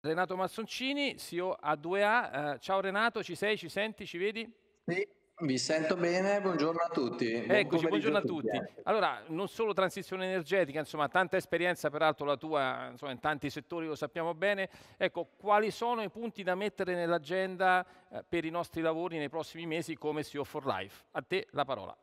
Renato Massoncini, CEO A2A. Eh, ciao Renato, ci sei, ci senti, ci vedi? Sì, vi sento bene, buongiorno a tutti. Eccoci, buongiorno a tutti. Allora, non solo transizione energetica, insomma, tanta esperienza, peraltro la tua, insomma, in tanti settori lo sappiamo bene. Ecco, quali sono i punti da mettere nell'agenda eh, per i nostri lavori nei prossimi mesi come CEO for Life? A te la parola.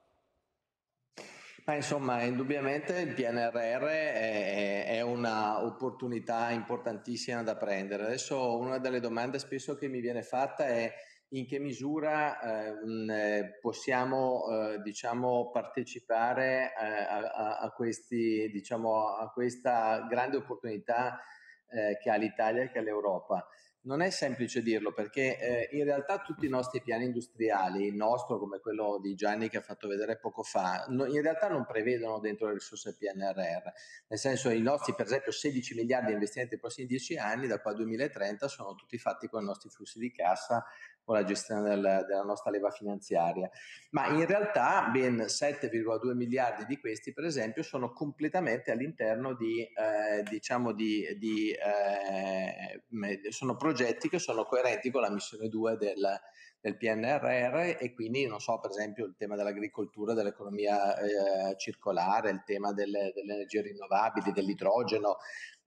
Ma insomma, indubbiamente il PNRR è, è un'opportunità importantissima da prendere. Adesso una delle domande spesso che mi viene fatta è in che misura eh, possiamo eh, diciamo, partecipare eh, a, a, questi, diciamo, a, questa grande opportunità eh, che ha l'Italia e che ha l'Europa. Non è semplice dirlo perché eh, in realtà tutti i nostri piani industriali, il nostro come quello di Gianni che ha fatto vedere poco fa, no, in realtà non prevedono dentro le risorse PNRR. Nel senso i nostri per esempio 16 miliardi di investimenti nei prossimi 10 anni da qua al 2030 sono tutti fatti con i nostri flussi di cassa o la gestione del, della nostra leva finanziaria. Ma in realtà ben 7,2 miliardi di questi, per esempio, sono completamente all'interno di, eh, diciamo, di, di eh, sono progetti che sono coerenti con la missione 2 del, del PNRR e quindi, non so, per esempio il tema dell'agricoltura, dell'economia eh, circolare, il tema delle, delle energie rinnovabili, dell'idrogeno,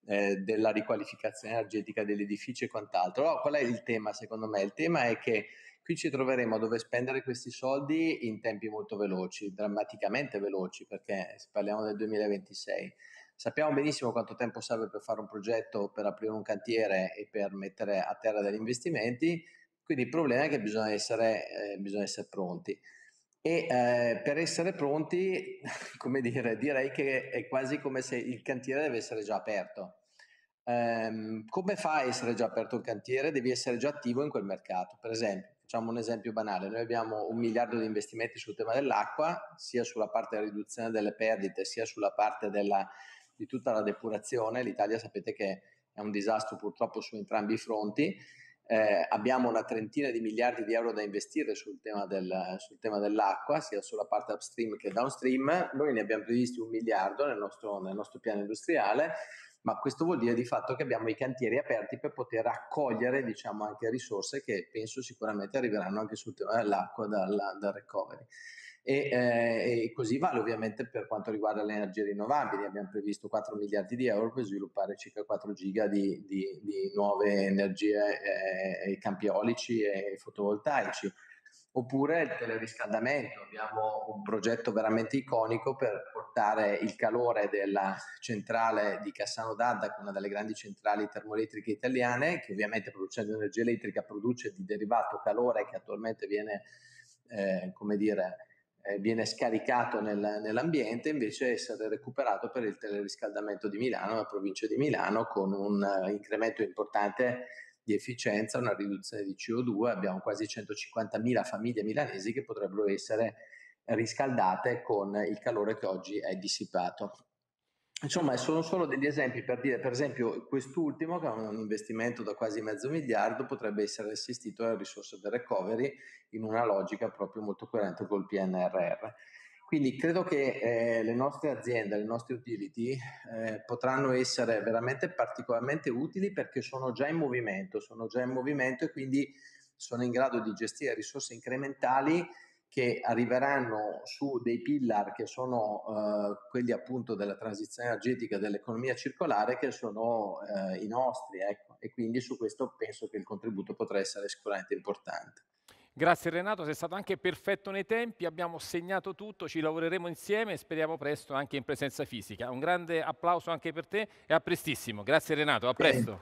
eh, della riqualificazione energetica degli edifici e quant'altro. Allora, qual è il tema secondo me? Il tema è che qui ci troveremo a dover spendere questi soldi in tempi molto veloci, drammaticamente veloci, perché parliamo del 2026. Sappiamo benissimo quanto tempo serve per fare un progetto, per aprire un cantiere e per mettere a terra degli investimenti, quindi il problema è che bisogna essere, eh, bisogna essere pronti. E eh, per essere pronti, come dire, direi che è quasi come se il cantiere deve essere già aperto. Um, come fa a essere già aperto il cantiere? Devi essere già attivo in quel mercato. Per esempio, facciamo un esempio banale, noi abbiamo un miliardo di investimenti sul tema dell'acqua, sia sulla parte della riduzione delle perdite, sia sulla parte della, di tutta la depurazione. L'Italia sapete che è un disastro purtroppo su entrambi i fronti. Eh, abbiamo una trentina di miliardi di euro da investire sul tema, del, sul tema, dell'acqua, sia sulla parte upstream che downstream. Noi ne abbiamo previsti un miliardo nel nostro, nel nostro piano industriale ma questo vuol dire di fatto che abbiamo i cantieri aperti per poter accogliere diciamo, anche risorse che penso sicuramente arriveranno anche sul tema dell'acqua dal, dal recovery. E, eh, e, così vale ovviamente per quanto riguarda le energie rinnovabili, abbiamo previsto 4 miliardi di euro per sviluppare circa 4 giga di, di, di nuove energie, eh, campi eolici e fotovoltaici oppure il teleriscaldamento. Abbiamo un progetto veramente iconico per portare il calore della centrale di Cassano d'Adda, una delle grandi centrali termoelettriche italiane, che ovviamente producendo energia elettrica produce di derivato calore che attualmente viene, eh, come dire, eh, viene scaricato nel, nell'ambiente, invece essere recuperato per il teleriscaldamento di Milano, la provincia di Milano, con un uh, incremento importante di efficienza, una riduzione di CO2, abbiamo quasi 150.000 famiglie milanesi che potrebbero essere riscaldate con il calore che oggi è dissipato. Insomma, sono solo degli esempi per dire, per esempio, quest'ultimo, che è un investimento da quasi mezzo miliardo, potrebbe essere assistito dalle risorse del recovery in una logica proprio molto coerente col PNRR. Quindi credo che eh, le nostre aziende, le nostre utility eh, potranno essere veramente particolarmente utili perché sono già in movimento, sono già in movimento e quindi sono in grado di gestire risorse incrementali che arriveranno su dei pillar che sono eh, quelli appunto della transizione energetica, dell'economia circolare, che sono eh, i nostri, ecco. e quindi su questo penso che il contributo potrà essere sicuramente importante. Grazie Renato, sei stato anche perfetto nei tempi, abbiamo segnato tutto, ci lavoreremo insieme e speriamo presto anche in presenza fisica. Un grande applauso anche per te e a prestissimo. Grazie Renato, a presto.